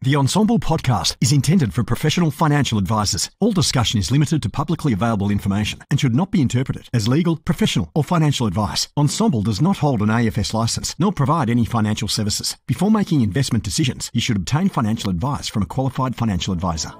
The Ensombl podcast is intended for professional financial advisors. All discussion is limited to publicly available information and should not be interpreted as legal, professional, or financial advice. Ensombl does not hold an AFS license nor provide any financial services. Before making investment decisions, you should obtain financial advice from a qualified financial advisor.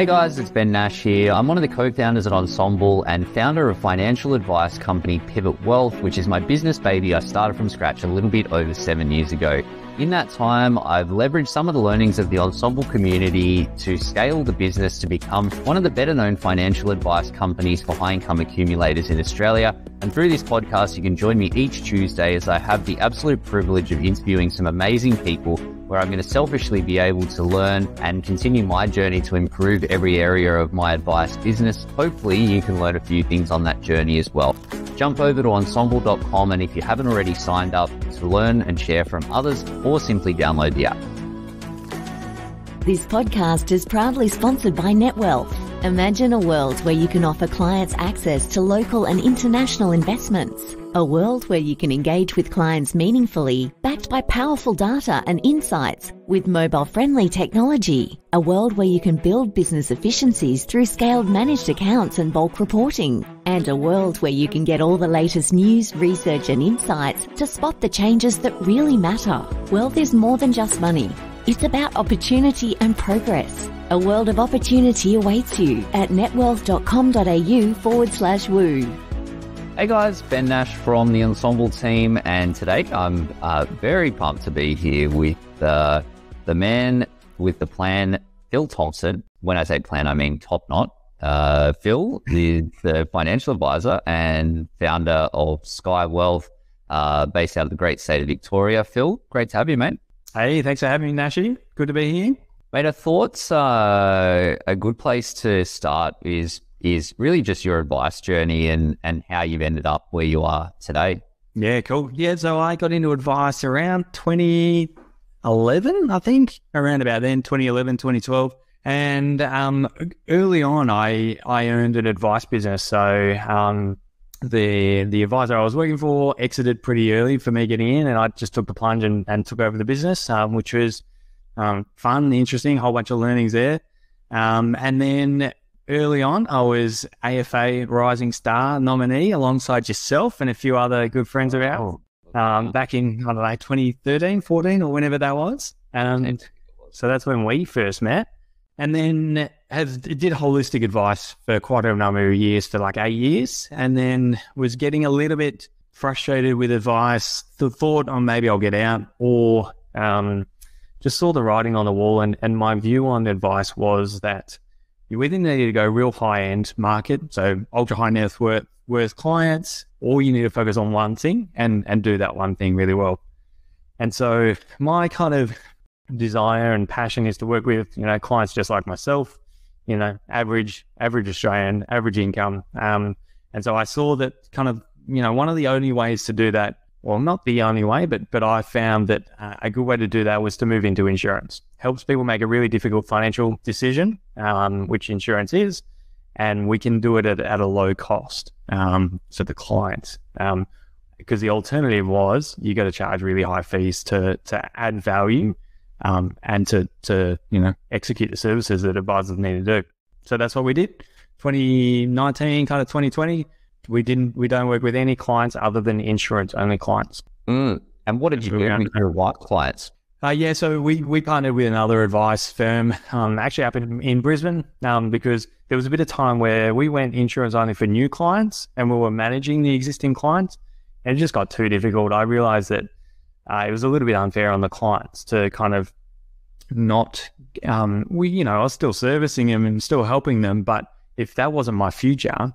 Hey guys, it's Ben Nash here. I'm one of the co-founders at Ensombl and founder of financial advice company Pivot Wealth, which is my business baby I started from scratch a little bit over seven years ago. In that time, I've leveraged some of the learnings of the Ensombl community to scale the business to become one of the better known financial advice companies for high income accumulators in Australia. And through this podcast, you can join me each Tuesday as I have the absolute privilege of interviewing some amazing people where I'm going to selfishly be able to learn and continue my journey to improve every area of my advice business. Hopefully you can learn a few things on that journey as well. Jump over to ensombl.com and if you haven't already signed up to learn and share from others or simply download the app. This podcast is proudly sponsored by NetWealth. Imagine a world where you can offer clients access to local and international investments. A world where you can engage with clients meaningfully, backed by powerful data and insights with mobile friendly technology. A world where you can build business efficiencies through scaled managed accounts and bulk reporting. And a world where you can get all the latest news, research, and insights to spot the changes that really matter. Wealth is more than just money. It's about opportunity and progress. A world of opportunity awaits you at netwealth.com.au forward slash woo. Hey guys, Ben Nash from the Ensombl team, and today I'm uh, very pumped to be here with uh, the man with the plan, Phil Thompson. When I say plan, I mean top knot. Uh, Phil is the financial advisor and founder of Skye Wealth, uh, based out of the great state of Victoria. Phil, great to have you, mate. Hey, thanks for having me, Nashy. Good to be here. Mate, I thought uh, a good place to start is is really just your advice journey and, and how you've ended up where you are today. Yeah, cool. Yeah, so I got into advice around 2011, I think, around about then, 2011, 2012. And um, early on, I, I earned an advice business. So um, the the advisor I was working for exited pretty early for me getting in, and I just took the plunge and, and took over the business, um, which was um, fun, interesting, a whole bunch of learnings there. Um, and then early on, I was AFA Rising Star nominee alongside yourself and a few other good friends of ours um, back in, I don't know, 2013, 14, or whenever that was. Um, so that's when we first met. And then have did holistic advice for quite a number of years, for like eight years, and then was getting a little bit frustrated with advice. The thought, oh, maybe I'll get out, or um, just saw the writing on the wall. And, and my view on advice was that you either need to go real high end market, so ultra high net worth, worth clients, or you need to focus on one thing and, and do that one thing really well. And so my kind of desire and passion is to work with, you know, clients just like myself, you know, average, average Australian, average income. Um, and so I saw that kind of, you know, one of the only ways to do that well, not the only way, but but I found that uh, a good way to do that was to move into insurance. Helps people make a really difficult financial decision, um, which insurance is, and we can do it at, at a low cost um, to the client. Um, because the alternative was you got to charge really high fees to to add value um, and to to you know execute the services that advisors need to do. So that's what we did. 2019, kind of 2020 we didn't we don't work with any clients other than insurance only clients. Mm. And what did you do with your white clients? Uh, yeah, so we, we partnered with another advice firm, um, actually up in, in Brisbane, um, because there was a bit of time where we went insurance only for new clients and we were managing the existing clients. And it just got too difficult. I realized that uh, it was a little bit unfair on the clients to kind of not, um, we, you know, I was still servicing them and still helping them. But if that wasn't my future,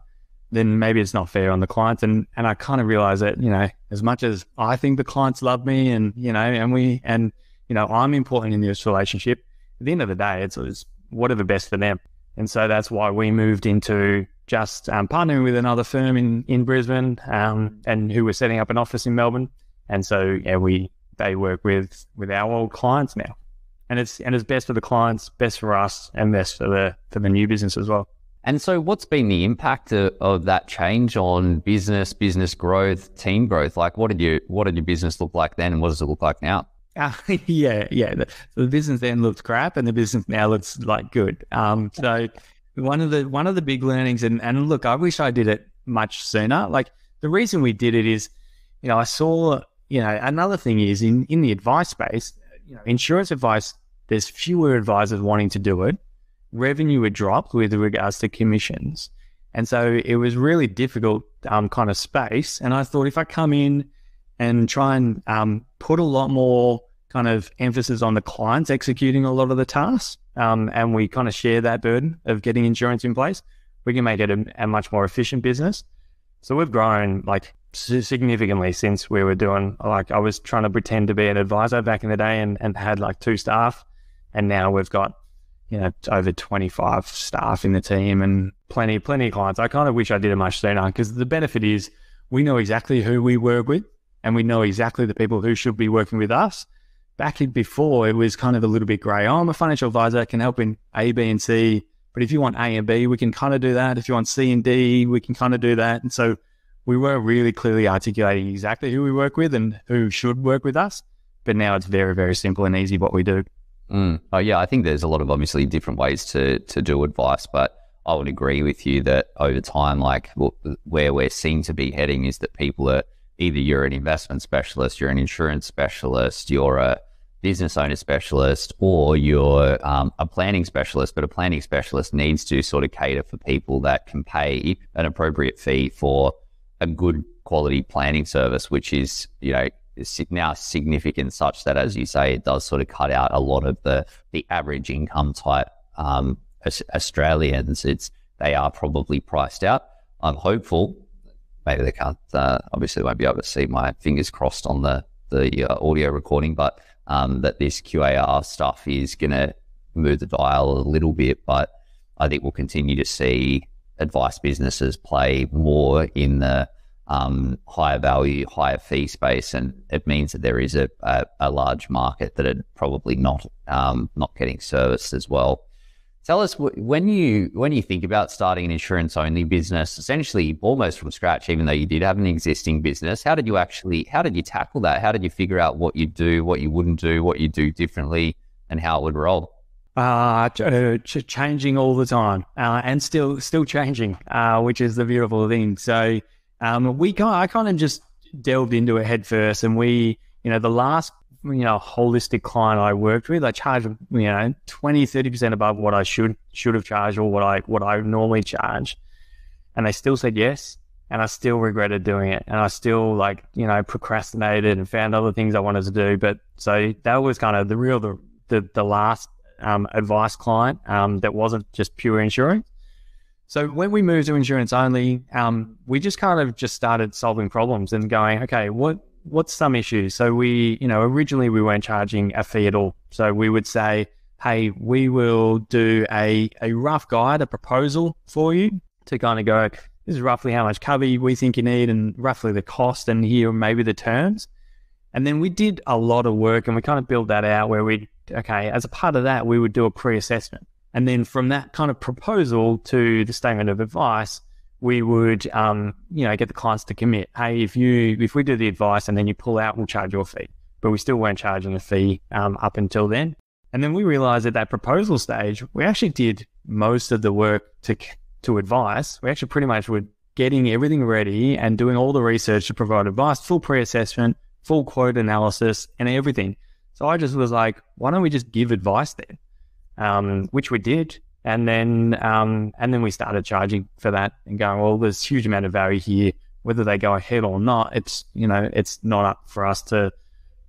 then maybe it's not fair on the clients. And and I kind of realize that you know as much as I think the clients love me, and you know, and we and you know I'm important in this relationship. At the end of the day, it's, it's whatever best for them. And so that's why we moved into just um, partnering with another firm in in Brisbane, um, and who were setting up an office in Melbourne. And so yeah, we they work with with our old clients now, and it's and it's best for the clients, best for us, and best for the for the new business as well. And so, what's been the impact of, of, that change on business, business growth, team growth? Like, what did you, what did your business look like then, and what does it look like now? Uh, yeah, yeah. The, the, business then looked crap, and the business now looks like good. Um, so one of the one of the big learnings, and and look, I wish I did it much sooner. Like the reason we did it is, you know, I saw, you know, another thing is in in the advice space, you know, insurance advice. There's fewer advisors wanting to do it revenue had dropped with regards to commissions. And so it was really difficult um, kind of space. And I thought if I come in and try and um, put a lot more kind of emphasis on the clients executing a lot of the tasks, um, and we kind of share that burden of getting insurance in place, we can make it a, a much more efficient business. So we've grown like significantly since we were doing like I was trying to pretend to be an advisor back in the day and, and had like two staff, and now we've got you know, over 25 staff in the team and plenty, plenty of clients. I kind of wish I did it much sooner because the benefit is we know exactly who we work with and we know exactly the people who should be working with us. Back in before, it was kind of a little bit grey. Oh, I'm a financial advisor, I can help in A, B, and C. But if you want A and B, we can kind of do that. If you want C and D, we can kind of do that. And so we were really clearly articulating exactly who we work with and who should work with us. But now it's very, very simple and easy what we do. Mm. Oh yeah, I think there's a lot of obviously different ways to to do advice, but I would agree with you that over time, like where we're seen to be heading is that people are either you're an investment specialist, you're an insurance specialist, you're a business owner specialist, or you're um, a planning specialist. But a planning specialist needs to sort of cater for people that can pay an appropriate fee for a good quality planning service, which is you know is now significant such that, as you say, it does sort of cut out a lot of the the average income type um, Australians. It's they are probably priced out. I'm hopeful. Maybe they can't. Uh, obviously, won't be able to see my fingers crossed on the the uh, audio recording, but um, that this QAR stuff is going to move the dial a little bit. But I think we'll continue to see advice businesses play more in the um, higher value, higher fee space, and it means that there is a, a, a large market that are probably not um, not getting serviced as well. Tell us when you when you think about starting an insurance only business, essentially almost from scratch, even though you did have an existing business. How did you actually how did you tackle that? How did you figure out what you do, what you wouldn't do, what you do differently, and how it would roll? Uh, uh changing all the time, uh, and still still changing, uh, which is the beautiful thing. So um, we kind, I kind of just delved into it head first, and we, you know, the last, you know, holistic client I worked with, I charged, you know, 20, 30 percent above what I should should have charged or what I what I normally charge, and they still said yes, and I still regretted doing it, and I still like, you know, procrastinated and found other things I wanted to do, but so that was kind of the real the the, the last um, advice client um, that wasn't just pure insurance. So when we moved to insurance only, um, we just kind of just started solving problems and going, okay, what what's some issues? So we, you know, originally we weren't charging a fee at all. So we would say, hey, we will do a a rough guide, a proposal for you to kind of go, this is roughly how much cover we think you need and roughly the cost and here maybe the terms. And then we did a lot of work and we kind of built that out where we, okay, as a part of that, we would do a pre-assessment. And then from that kind of proposal to the statement of advice, we would, um, you know, get the clients to commit. Hey, if you if we do the advice and then you pull out, we'll charge your fee. But we still weren't charging a fee um, up until then. And then we realized at that proposal stage, we actually did most of the work to to advice. We actually pretty much were getting everything ready and doing all the research to provide advice, full pre-assessment, full quote analysis, and everything. So I just was like, why don't we just give advice then? Um, which we did. And then, um, and then we started charging for that and going, well, there's a huge amount of value here. Whether they go ahead or not, it's you know, it's not up for us to,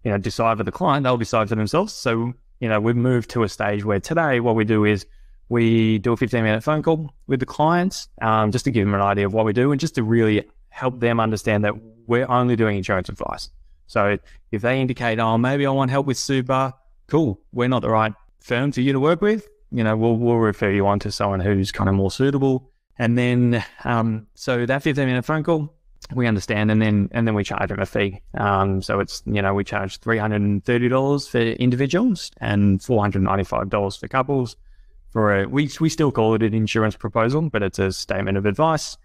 you know, decide for the client. They'll decide for themselves. So, you know, we've moved to a stage where today what we do is we do a 15 minute phone call with the clients, um, just to give them an idea of what we do and just to really help them understand that we're only doing insurance advice. So if they indicate, oh, maybe I want help with super, cool. We're not the right firm for you to work with, you know, we'll, we'll refer you on to someone who's kind of more suitable. And then, um, so that 15 minute phone call, we understand, and then and then we charge them a fee. Um, so it's you know we charge three hundred and thirty dollars for individuals and four hundred ninety five dollars for couples. for a we we still call it an insurance proposal, but it's a statement of advice.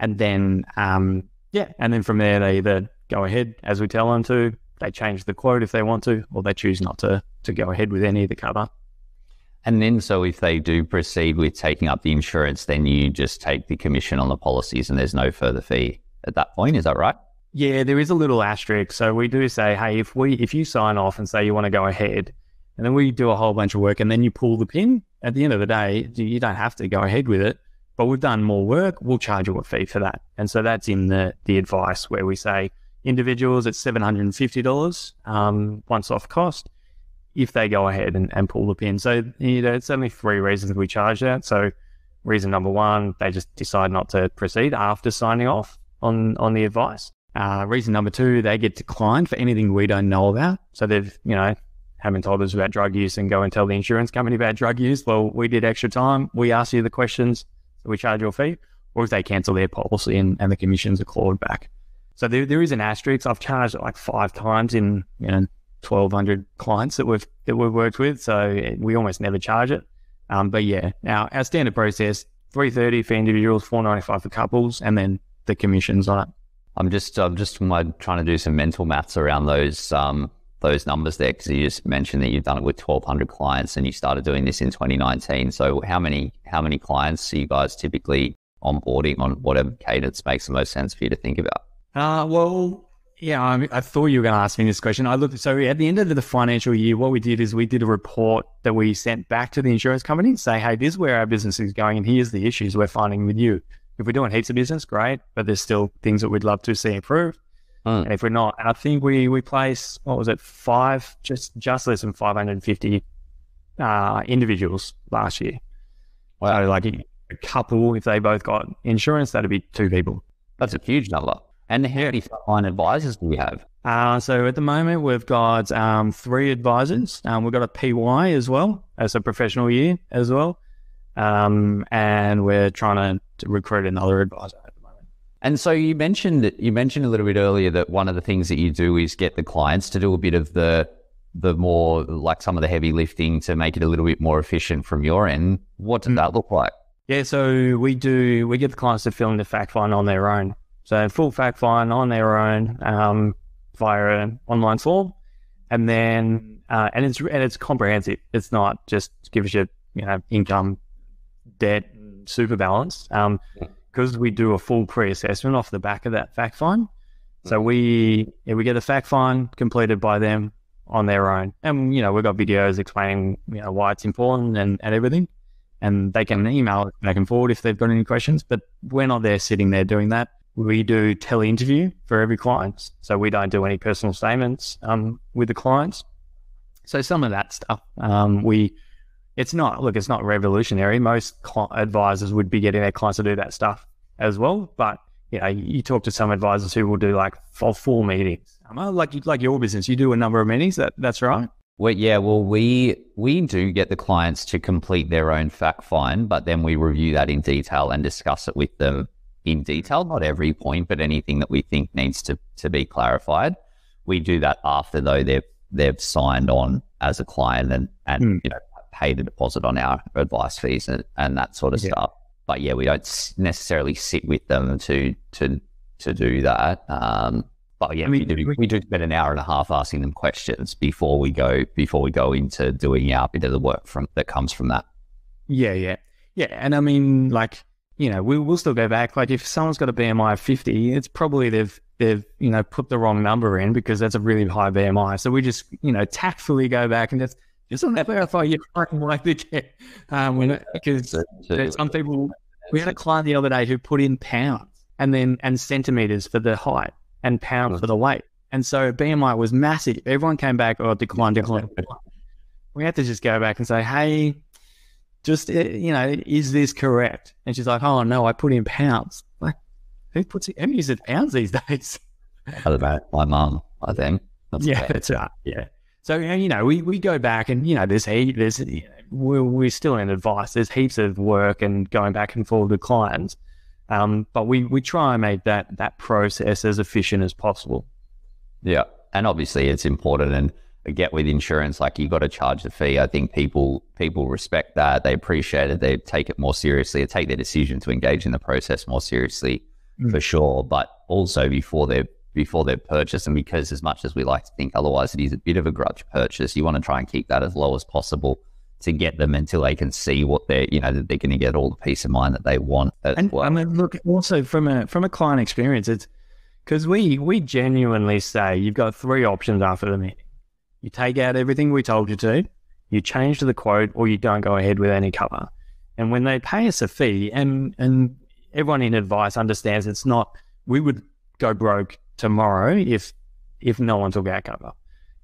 And then um, yeah, and then from there they either go ahead as we tell them to, they change the quote if they want to, or they choose not to to go ahead with any of the cover. And then, so if they do proceed with taking up the insurance, then you just take the commission on the policies and there's no further fee at that point. Is that right? Yeah, there is a little asterisk. So we do say, hey, if we if you sign off and say you want to go ahead, and then we do a whole bunch of work, and then you pull the pin, at the end of the day, you don't have to go ahead with it. But we've done more work, we'll charge you a fee for that. And so that's in the the advice where we say individuals it's seven hundred and fifty dollars um, once off cost if they go ahead and, and pull the pin. So you know, it's only three reasons we charge that. So reason number one, they just decide not to proceed after signing off on on the advice. Uh, reason number two, they get declined for anything we don't know about. So they've, you know, haven't told us about drug use and go and tell the insurance company about drug use. Well, we did extra time. We ask you the questions, so we charge you a fee. Or if they cancel their policy and, and the commissions are clawed back. So there, there is an asterisk. I've charged it like five times in, you know, 1,200 clients that we've that we've worked with. So we almost never charge it. Um, but yeah, now our standard process 330 for individuals, 495 for couples, and then the commissions on it. I'm just I'm just trying to do some mental maths around those um, those numbers there because you just mentioned that you've done it with 1,200 clients and you started doing this in 2019. So how many how many clients are you guys typically onboarding on whatever cadence makes the most sense for you to think about? Uh, well, yeah, I, I, thought you were going to ask me this question. I looked so at the end of the financial year, what we did is we did a report that we sent back to the insurance company and say, "Hey, this is where our business is going, and here's the issues we're finding with you. If we're doing heaps of business, great, but there's still things that we'd love to see improved. Mm. And if we're not, and I think we we place what was it five, just just less than 550 uh, individuals last year. Wow. So like a couple, if they both got insurance, that'd be two people. That's a huge number. And how many frontline advisors do we have? Uh, so at the moment, we've got um, three advisors. Um, we've got a PY as well as a professional year as well. Um, and we're trying to, recruit another advisor at the moment. And so you mentioned that you mentioned a little bit earlier that one of the things that you do is get the clients to do a bit of the the more like some of the heavy lifting to make it a little bit more efficient from your end. What does mm. that look like? Yeah, so we do we get the clients to fill in the fact find on their own. So full fact find on their own um, via an online form, and then uh, and it's and it's comprehensive. It's not just gives you you know income, debt, super balance. Um, because we do a full pre-assessment off the back of that fact find. So we yeah, we get a fact find completed by them on their own, and you know we've got videos explaining you know why it's important and, and everything, and they can email back and forward if they've got any questions. But we're not there sitting there doing that we do tele interview for every client. So we don't do any personal statements um, with the clients. So some of that stuff, um, we, it's not, look, it's not revolutionary. Most cl- advisors would be getting their clients to do that stuff as well. But, you know, you talk to some advisors who will do like full, full meetings. Like, like your business, you do a number of meetings. That, that's right. Well, yeah, well, we we do get the clients to complete their own fact find, but then we review that in detail and discuss it with them in detail, not every point, but anything that we think needs to, to be clarified. We do that after though they've they've signed on as a client and and mm. you know paid a deposit on our advice fees and, and that sort of yeah. stuff. But yeah, we don't necessarily sit with them to to to do that. Um, but yeah, I mean, we do we do spend an hour and a half asking them questions before we go before we go into doing our bit of the work from that comes from that. Yeah, yeah, yeah. And I mean, like you know, we, will still go back. Like if someone's got a BMI of 50, it's probably they've, they've, you know, put the wrong number in because that's a really high BMI. So we just, you know, tactfully go back and just, just on that verify likely to get, um, when, because some people, we had a client the other day who put in pounds and then, and centimeters for the height and pounds for the weight. And so BMI was massive. Everyone came back, oh, decline, decline. We had to just go back and say, hey, just eh, you know, is this correct? And she's like, oh no, I put in pounds. Like, who puts it? Who uses pounds these days? about my mum, I think. That's yeah, that's right. Yeah. So you know, we, we go back and you know, there's he there's you know, we're we're still in advice. There's heaps of work and going back and forth with clients, um, but we we try and make that that process as efficient as possible. Yeah, and obviously it's important and get with insurance, like you've got to charge the fee. I think people people respect that. They appreciate it. They take it more seriously. They take their decision to engage in the process more seriously, mm. for sure. But also before they before they purchase, and because as much as we like to think otherwise, it is a bit of a grudge purchase. You want to try and keep that as low as possible to get them until they can see what they're you know that they're going to get all the peace of mind that they want. and well. I mean, look, also from a from a client experience, it's because we we genuinely say you've got three options after the meeting you take out everything we told you to, you change to the quote, or you don't go ahead with any cover. And when they pay us a fee, and and everyone in advice understands it's not we would go broke tomorrow if if no one took our cover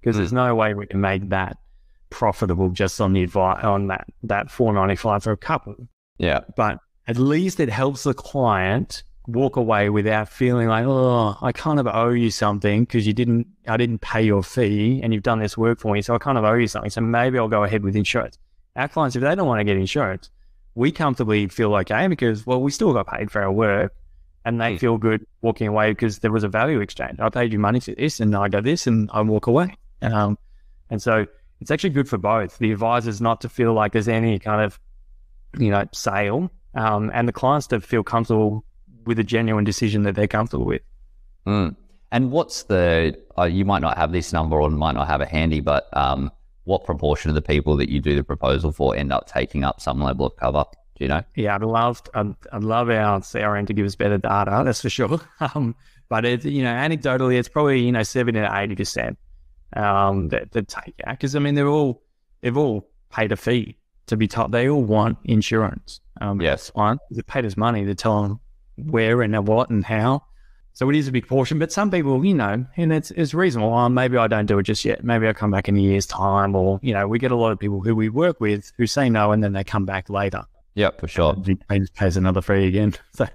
because mm. there's no way we can make that profitable just on the advice on that that 495 for a couple. Yeah. But at least it helps the client walk away without feeling like, oh, I kind of owe you something because you didn't, I didn't pay your fee and you've done this work for me. So I kind of owe you something. So maybe I'll go ahead with insurance. Our clients, if they don't want to get insurance, we comfortably feel okay because, well, we still got paid for our work and they mm. feel good walking away because there was a value exchange. I paid you money for this and I got this and I walk away. Um, and so it's actually good for both the advisors not to feel like there's any kind of, you know, sale um, and the clients to feel comfortable with a genuine decision that they're comfortable with. Mm. And what's the, uh, you might not have this number or might not have it handy, but um, what proportion of the people that you do the proposal for end up taking up some level of cover? Do you know? Yeah, I'd love, I'd, I'd love our CRM to give us better data, that's for sure. Um, but it's, you know, anecdotally, it's probably, you know, 70 to 80% um, that, that take out. Because, I mean, they're all, they've all paid a fee to be told. They all want insurance. Um, yes. Fine. They paid us money to tell them where and what and how. So it is a big portion, but some people, you know, and it's, it's reasonable. Oh, maybe I don't do it just yet. Maybe I'll come back in a year's time. Or, you know, we get a lot of people who we work with who say no and then they come back later. Yeah, for sure. He pays another fee again.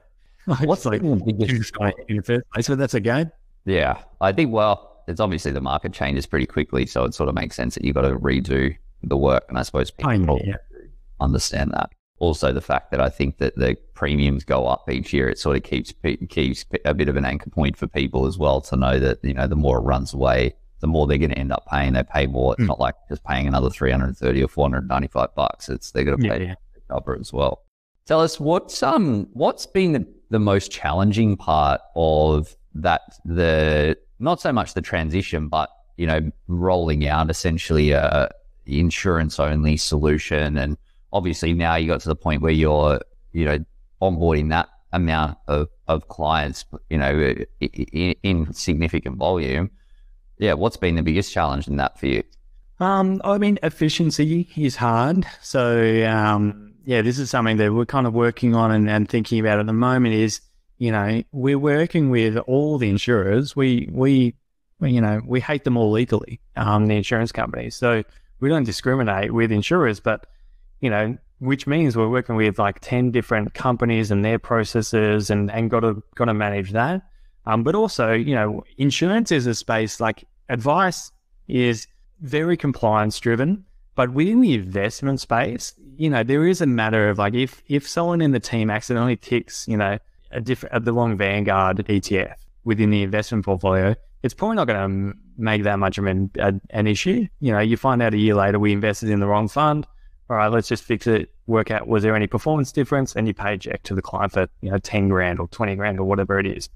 So what's like the biggest in the first place? So that's a game. Yeah. I think, well, it's obviously the market changes pretty quickly. So it sort of makes sense that you've got to redo the work. And I suppose people yeah. understand that also the fact that I think that the premiums go up each year. It sort of keeps keeps a bit of an anchor point for people as well to know that you know the more it runs away, the more they're going to end up paying. They pay more. It's mm. not like just paying another three hundred thirty or four hundred ninety five bucks. It's they're going to pay yeah, yeah. as well. Tell us what's um what's been the, the most challenging part of that the not so much the transition, but you know rolling out essentially a insurance only solution and obviously now you got to the point where you're, you know, onboarding that amount of, of clients, you know, in, in significant volume. Yeah. What's been the biggest challenge in that for you? Um, I mean, efficiency is hard. So, um, yeah, this is something that we're kind of working on and, and thinking about at the moment is, you know, we're working with all the insurers. We, we, you know, we hate them all equally, um, the insurance companies. So we don't discriminate with insurers, but you know, which means we're working with like 10 different companies and their processes and, and got to, got to manage that. Um, but also, you know, insurance is a space like advice is very compliance driven, but within the investment space, you know, there is a matter of like if, if someone in the team accidentally ticks, you know, a different, the wrong Vanguard ETF within the investment portfolio, it's probably not going to make that much of an, an issue. You know, you find out a year later we invested in the wrong fund all right, let's just fix it, work out was there any performance difference, and you pay a check to the client for you know ten grand or twenty grand or whatever it is.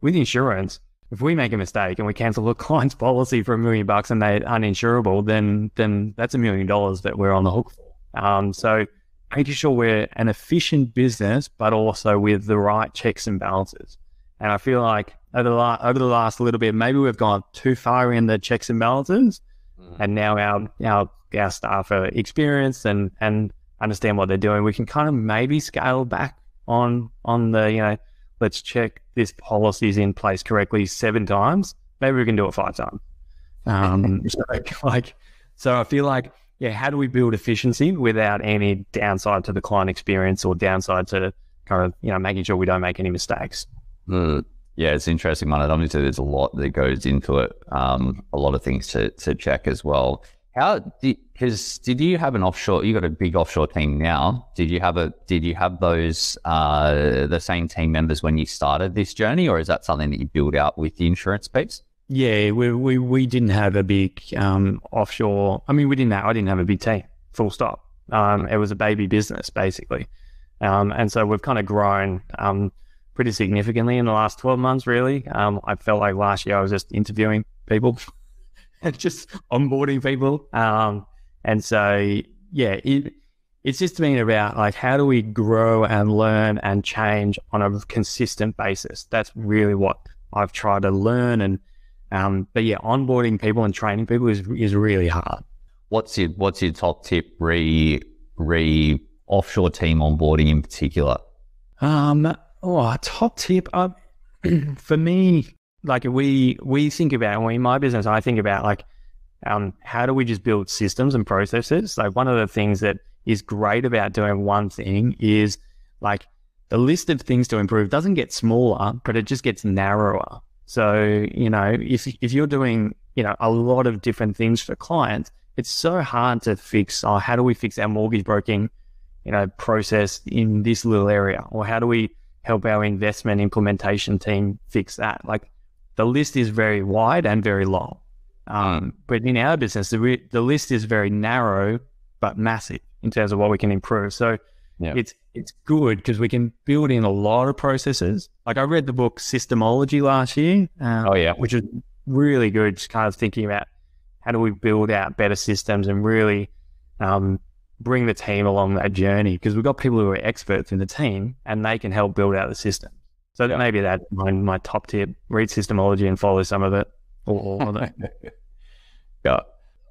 With insurance, if we make a mistake and we cancel a client's policy for a million bucks and they're uninsurable, then then that's a million dollars that we're on the hook for. Um, so making sure we're an efficient business, but also with the right checks and balances. And I feel like over the, la- over the last little bit, maybe we've gone too far in the checks and balances, mm. and now our our our staff are experienced and and understand what they're doing, we can kind of maybe scale back on on the you know let's check this policy is in place correctly seven times. Maybe we can do it five times. Um, so, like so, I feel like yeah, how do we build efficiency without any downside to the client experience or downside to kind of you know making sure we don't make any mistakes? Mm. Yeah, it's interesting, man. Obviously, there's a lot that goes into it. Um, a lot of things to to check as well. How did because did you have an offshore? You got a big offshore team now. Did you have a? Did you have those uh, the same team members when you started this journey, or is that something that you build out with the insurance piece? Yeah, we, we, we didn't have a big um, offshore. I mean, we didn't. Have, I didn't have a big team. Full stop. Um, it was a baby business basically, um, and so we've kind of grown um, pretty significantly in the last twelve months. Really, um, I felt like last year I was just interviewing people just onboarding people, um, and so yeah, it, it's just been about like how do we grow and learn and change on a consistent basis. That's really what I've tried to learn and um, but yeah, onboarding people and training people is is really hard. What's your What's your top tip re re offshore team onboarding in particular? Um, oh, top tip. Um, for me, like we we think about when in my business, I think about like um, how do we just build systems and processes? Like one of the things that is great about doing one thing is like the list of things to improve doesn't get smaller, but it just gets narrower. So, you know, if, if you're doing, you know, a lot of different things for clients, it's so hard to fix, oh, how do we fix our mortgage broking, you know, process in this little area? Or how do we help our investment implementation team fix that? Like the list is very wide and very long. Um, but in our business, the, re- the list is very narrow, but massive in terms of what we can improve. So yeah. it's it's good because we can build in a lot of processes. Like I read the book Systemology last year. Um, oh yeah, which is really good. Just kind of thinking about how do we build out better systems and really um, bring the team along that journey because we've got people who are experts in the team and they can help build out the system. So yeah. maybe that's my, my top tip: read Systemology and follow some of it or all of it. yeah,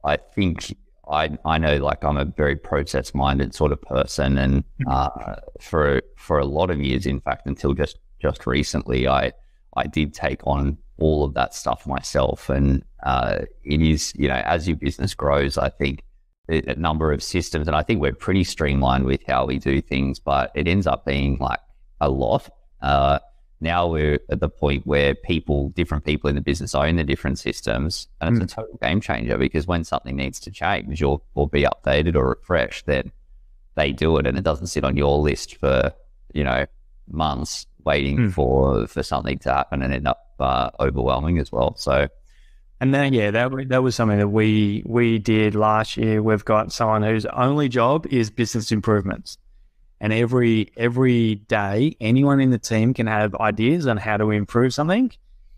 I think I I know like I'm a very process minded sort of person, and mm-hmm. uh, for for a lot of years, in fact, until just just recently, I I did take on all of that stuff myself, and uh, it is you know as your business grows, I think a number of systems, and I think we're pretty streamlined with how we do things, but it ends up being like a lot. Uh, now we're at the point where people, different people in the business own the different systems, and it's mm. a total game changer because when something needs to change or, or be updated or refreshed, then they do it and it doesn't sit on your list for, you know, months waiting mm. for for something to happen and end up uh, overwhelming as well. So, and then yeah, that that was something that we we did last year. We've got someone whose only job is business improvements. And every every day, anyone in the team can have ideas on how to improve something.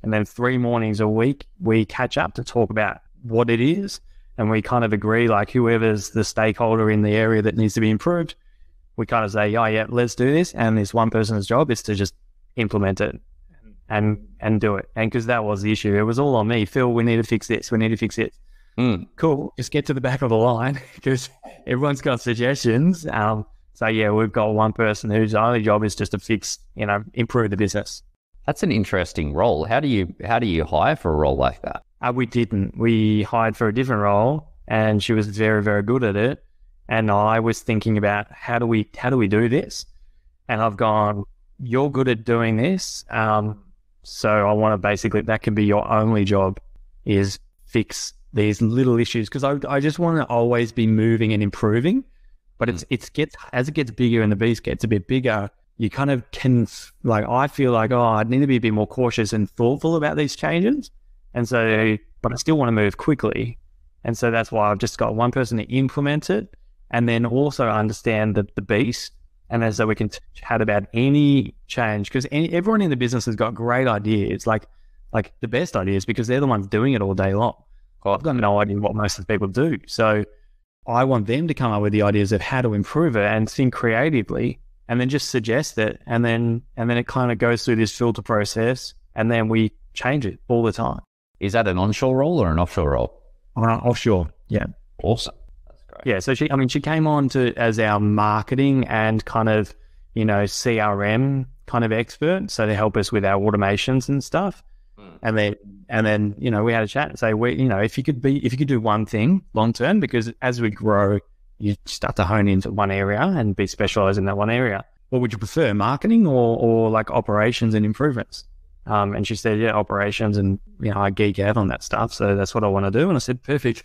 And then three mornings a week, we catch up to talk about what it is. And we kind of agree, like whoever's the stakeholder in the area that needs to be improved, we kind of say, oh, yeah, let's do this. And this one person's job is to just implement it and and do it. And because that was the issue, it was all on me. Phil, we need to fix this. We need to fix it. Mm. Cool. Just get to the back of the line because everyone's got suggestions. Um, so yeah, we've got one person whose only job is just to fix, you know, improve the business. That's an interesting role. How do you how do you hire for a role like that? Uh, we didn't. We hired for a different role, and she was very very good at it. And I was thinking about how do we how do we do this? And I've gone, you're good at doing this, um, so I want to basically that can be your only job is fix these little issues because I I just want to always be moving and improving. But it's it's gets as it gets bigger and the beast gets a bit bigger, you kind of can like I feel like oh I need to be a bit more cautious and thoughtful about these changes, and so but I still want to move quickly, and so that's why I've just got one person to implement it, and then also understand the the beast, and as so we can chat about any change. Because everyone in the business has got great ideas, like like the best ideas because they're the ones doing it all day long. I've got no idea what most of the people do, so I want them to come up with the ideas of how to improve it and think creatively and then just suggest it and then and then it kind of goes through this filter process and then we change it all the time. Is that an onshore role or an offshore role? Uh, offshore. Yeah. Awesome. That's great. Yeah. So she I mean she came on to as our marketing and kind of, you know, CRM kind of expert. So to help us with our automations and stuff. And then, and then, you know, we had a chat and say, we, you know, if you could be, if you could do one thing long term, because as we grow, you start to hone into one area and be specialized in that one area. What would you prefer, marketing or, or like operations and improvements? Um, and she said, yeah, operations. And, you know, I geek out on that stuff. So that's what I want to do. And I said, perfect.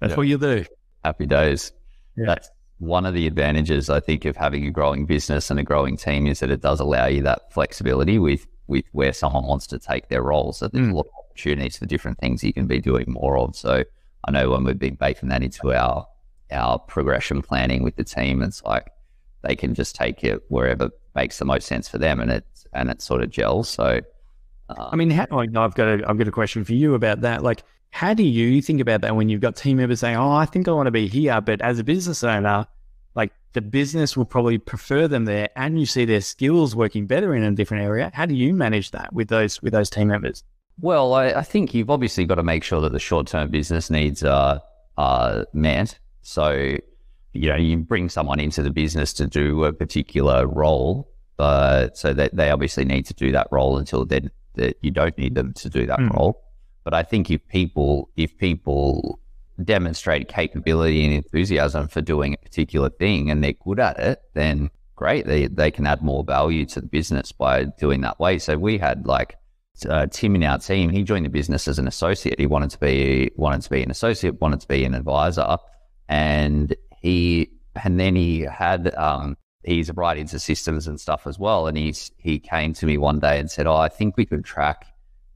That's yeah. what you do. Happy days. Yeah. That's one of the advantages, I think, of having a growing business and a growing team is that it does allow you that flexibility with with where someone wants to take their role. So there's mm. a lot of opportunities for different things you can be doing more of. So I know when we've been baking that into our our progression planning with the team, it's like they can just take it wherever makes the most sense for them, and it and it sort of gels. So, uh, I mean, how, I've got a, I've got a question for you about that. Like, how do you think about that when you've got team members saying, "Oh, I think I want to be here," but as a business owner, like the business will probably prefer them there, and you see their skills working better in a different area. How do you manage that with those with those team members? Well, I, I think you've obviously got to make sure that the short term business needs are are met. So, you know, you bring someone into the business to do a particular role, but so that they obviously need to do that role until then that you don't need them to do that mm. role. But I think if people if people demonstrate capability and enthusiasm for doing a particular thing and they're good at it, then great. They they can add more value to the business by doing that way. So we had like uh, Tim in our team. He joined the business as an associate. He wanted to be wanted to be an associate, wanted to be an advisor, and he and then he had um, he's right into systems and stuff as well. And he's he came to me one day and said, "Oh, I think we could track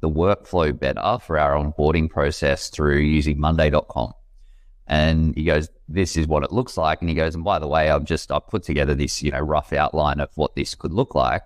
the workflow better for our onboarding process through using Monday.com." And he goes, "This is what it looks like." And he goes, "And by the way, I've just I put together this you know rough outline of what this could look like."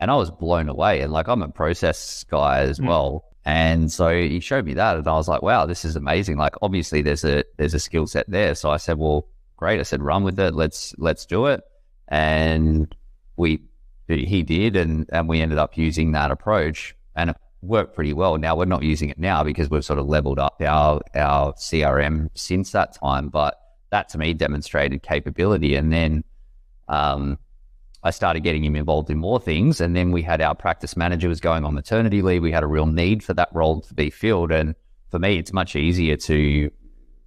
And I was blown away. And like I'm a process guy as mm. well. And so he showed me that, and I was like, "Wow, this is amazing!" Like, obviously, there's a there's a skill set there. So I said, "Well, great." I said, "Run with it. Let's let's do it." and we he did, and and we ended up using that approach, and worked pretty well. Now we're not using it now because we've sort of leveled up our our CRM since that time, but that to me demonstrated capability, and then. Um, I started getting him involved in more things. And then we had our practice manager was going on maternity leave. We had a real need for that role to be filled. And for me, it's much easier to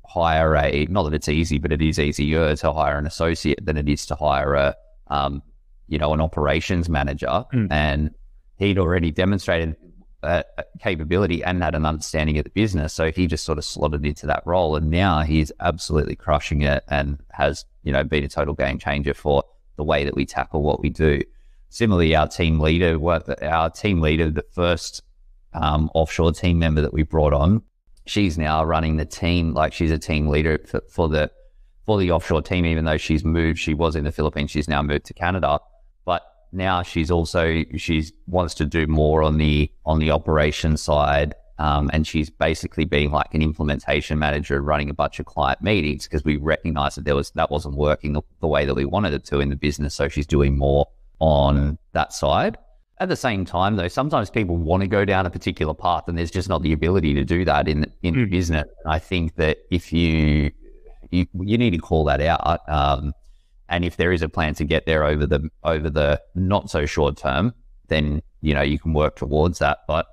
hire a not that it's easy, but it is easier to hire an associate than it is to hire a um, you know an operations manager. Mm. And he'd already demonstrated a capability and had an understanding of the business, so he just sort of slotted into that role. And now he's absolutely crushing it and has you know been a total game changer for the way that we tackle what we do. Similarly, our team leader, our team leader, the first um, offshore team member that we brought on, she's now running the team. Like she's a team leader for, for the for the offshore team. Even though she's moved, she was in the Philippines. She's now moved to Canada. Now she's also she's wants to do more on the on the operation side. Um, and she's basically being like an implementation manager, running a bunch of client meetings because we recognized that there was that wasn't working the, the way that we wanted it to in the business. So she's doing more on that side. At the same time, though, sometimes people want to go down a particular path, and there's just not the ability to do that in in mm. business. I think that if you you you need to call that out, um, and if there is a plan to get there over the over the not so short term, then you know you can work towards that. But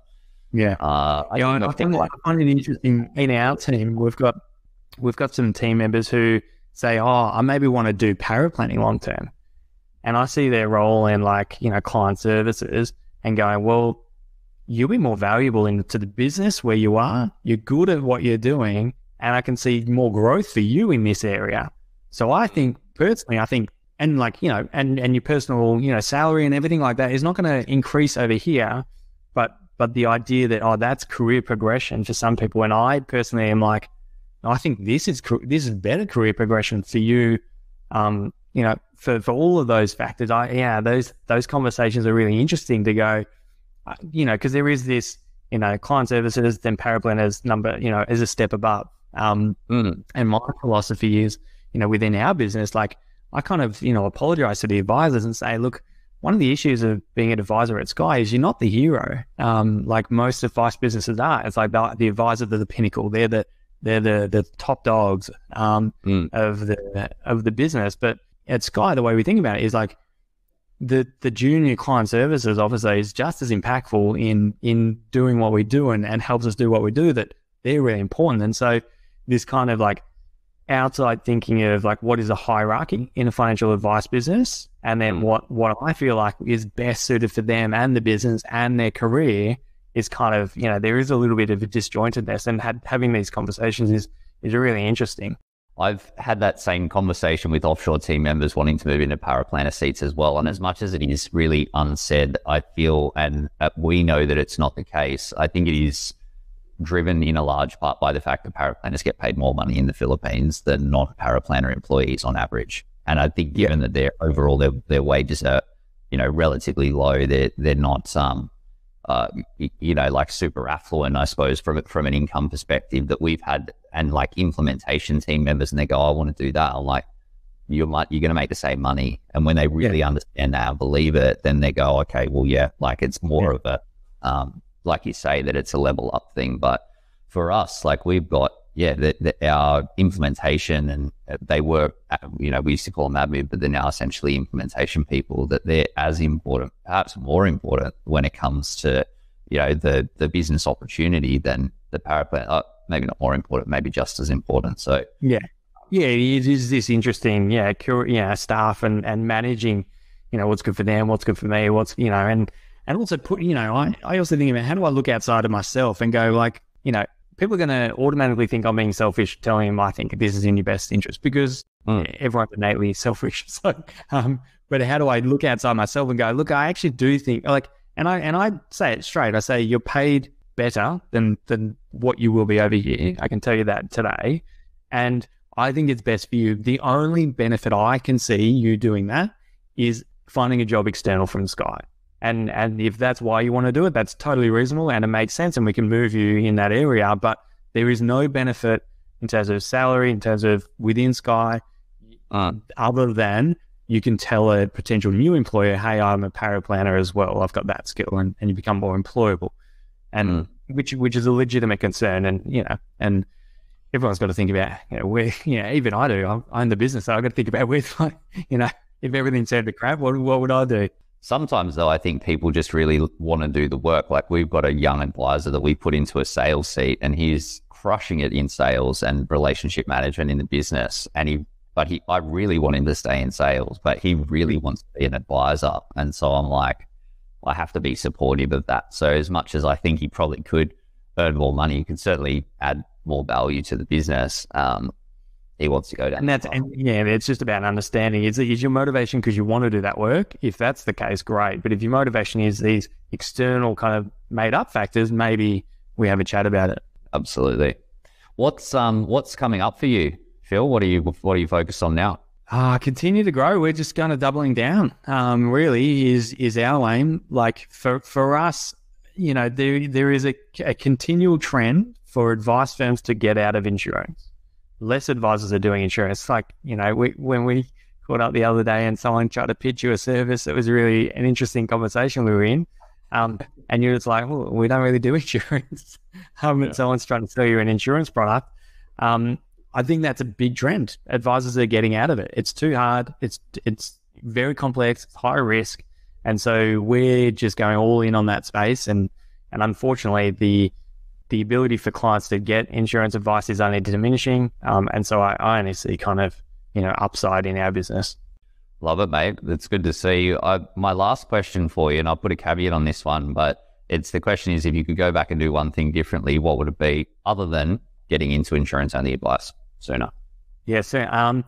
yeah, uh, I, yeah, I, find, like, I find it interesting in our team. We've got we've got some team members who say, "Oh, I maybe want to do paraplanning long term." and I see their role in like, you know, client services and going, well, you'll be more valuable into the business where you are. You're good at what you're doing. And I can see more growth for you in this area. So I think personally, I think, and like, you know, and, and your personal, you know, salary and everything like that is not going to increase over here. But, but the idea that, oh, that's career progression for some people. And I personally am like, I think this is, this is better career progression for you. Um, you know, for, for all of those factors, I yeah, those those conversations are really interesting to go, uh, you know, because there is this, you know, client services, then Paraplan as number, you know, is a step above. Um, mm. and my philosophy is, you know, within our business, like I kind of, you know, apologize to the advisors and say, look, one of the issues of being an advisor at Skye is you're not the hero. Um, like most advice businesses are. It's like the, the advisor, they're the pinnacle. They're the they're the the top dogs um, mm. of the of the business. But at Skye, the way we think about it is like the the junior client services officer is just as impactful in in doing what we do and, and helps us do what we do that they're really important. And so this kind of like outside thinking of like what is a hierarchy in a financial advice business and then mm. what what I feel like is best suited for them and the business and their career is kind of you know there is a little bit of a disjointedness and had, having these conversations is is really interesting. I've had that same conversation with offshore team members wanting to move into power paraplanner seats as well. And as much as it is really unsaid, I feel, and uh, we know that it's not the case. I think it is driven in a large part by the fact that paraplanners get paid more money in the Philippines than non-paraplanner employees on average. And I think given that their overall their, their wages are, you know, relatively low, they're they're not um uh you know like super affluent, I suppose, from from an income perspective that we've had and like implementation team members and they go, I want to do that. I'm like, you might you're going to make the same money. And when they really yeah. understand that and believe it, then they go, okay, well, yeah, like it's more yeah. of a um, like you say, that it's a level up thing. But for us, like we've got, yeah, the, the, our implementation and they were, you know, we used to call them admin, but they're now essentially implementation people that they're as important, perhaps more important when it comes to, you know, the, the business opportunity than the paraplan. Uh, maybe not more important, maybe just as important. So, yeah. Yeah, it is this interesting, yeah, cur- yeah, staff and, and managing, you know, what's good for them, what's good for me, what's, you know, and, and also put, you know, I, I also think about how do I look outside of myself and go like, you know, people are going to automatically think I'm being selfish, telling them I think this is in your best interest because mm. everyone's innately selfish. So, um, but how do I look outside myself and go, look, I actually do think like, and I and I say it straight. I say you're paid better than than what you will be over here. I can tell you that today, and I think it's best for you. The only benefit I can see you doing that is finding a job external from Skye. And and if that's why you want to do it, that's totally reasonable and it makes sense and we can move you in that area. But there is no benefit in terms of salary, in terms of within Skye, uh, other than you can tell a potential new employer, hey, I'm a paraplanner as well. I've got that skill and, and you become more employable. And mm. which which is a legitimate concern. And you know, and everyone's got to think about you know, where you know, even I do. I'm, I'm the business, so I've got to think about where like, you know, if everything turned to crap, what what would I do? Sometimes, though, I think people just really want to do the work. Like we've got a young advisor that we put into a sales seat, and he's crushing it in sales and relationship management in the business. And he, but he, I really want him to stay in sales, but he really wants to be an advisor. And so I'm like, I have to be supportive of that. So as much as I think he probably could earn more money, he can certainly add more value to the business. Um, he wants to go down. And that's and yeah, it's just about understanding. Is is your motivation because you want to do that work? If that's the case, great. But if your motivation is these external kind of made up factors, maybe we have a chat about it. Absolutely. What's um what's coming up for you, Phil? What are you what are you focused on now? Uh, continue to grow. We're just kind of doubling down. Um, really is is our aim. Like for for us, you know, there there is a, a continual trend for advice firms to get out of insurance less advisors are doing insurance. Like, you know, we, when we caught up the other day and someone tried to pitch you a service, it was really an interesting conversation we were in. Um, and you're just like, well, we don't really do insurance. um, yeah. Someone's trying to sell you an insurance product. Um, I think that's a big trend. Advisors are getting out of it. It's too hard. It's it's very complex. It's high risk, and so we're just going all in on that space. And and unfortunately, the the ability for clients to get insurance advice is only diminishing. Um, and so I, I, only see kind of, you know, upside in our business. Love it, mate. It's good to see you. I, my last question for you, and I'll put a caveat on this one, but it's the question is if you could go back and do one thing differently, what would it be other than getting into insurance only advice sooner? Yeah, so um,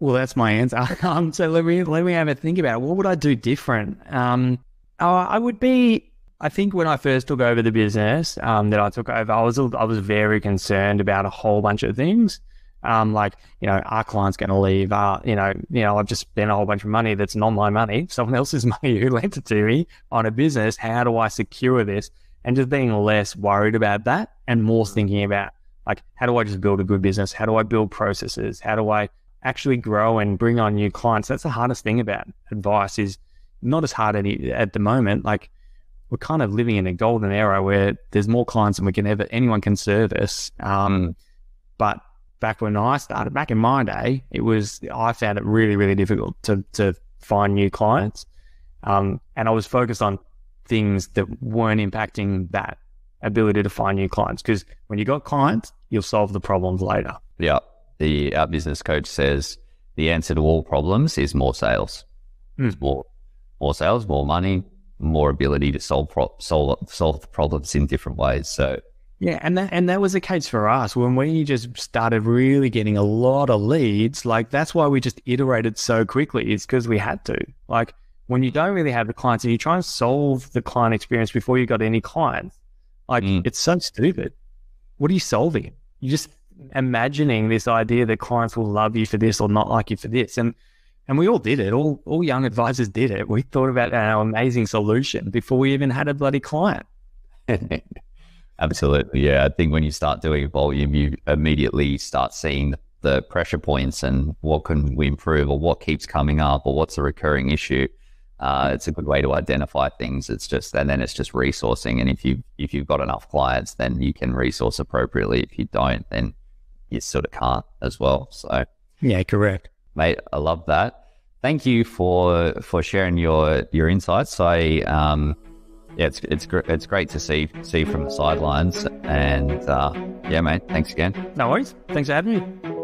well, that's my answer. um, so let me let me have a think about it. What would I do different? Um, oh, I would be I think when I first took over the business um, that I took over, I was I was very concerned about a whole bunch of things. Um, like you know, our client's going to leave. Uh, you know, you know, I've just spent a whole bunch of money that's not my money, someone else's money who lent it to me on a business. How do I secure this? And just being less worried about that and more thinking about like, how do I just build a good business? How do I build processes? How do I actually grow and bring on new clients? That's the hardest thing about advice is not as hard any, at the moment. Like we're kind of living in a golden era where there's more clients than we can ever anyone can service. Um, but back when I started, back in my day, it was I found it really really difficult to to find new clients, um, and I was focused on things that weren't impacting that ability to find new clients. Because when you got clients, you'll solve the problems later. Yeah, the our business coach says the answer to all problems is more sales. Mm. More more sales, more money, more ability to solve pro- solve solve problems in different ways. So yeah, and that and that was the case for us when we just started really getting a lot of leads. Like that's why we just iterated so quickly. It's because we had to. Like when you don't really have the clients and you try and solve the client experience before you got any clients, like mm. it's so stupid. what are you solving? You just imagining this idea that clients will love you for this or not like you for this. And and we all did it. All all young advisors did it. We thought about our amazing solution before we even had a bloody client. Absolutely. Yeah. I think when you start doing volume, you immediately start seeing the pressure points and what can we improve or what keeps coming up or what's a recurring issue. Uh, it's a good way to identify things. It's just, and then it's just resourcing. And if you if you've got enough clients, then you can resource appropriately. If you don't, then you sort of can't as well. So yeah, correct, mate. I love that. Thank you for for sharing your your insights. I um, yeah, it's it's gr- it's great to see see from the sidelines. And uh, yeah, mate, thanks again. No worries. Thanks for having me.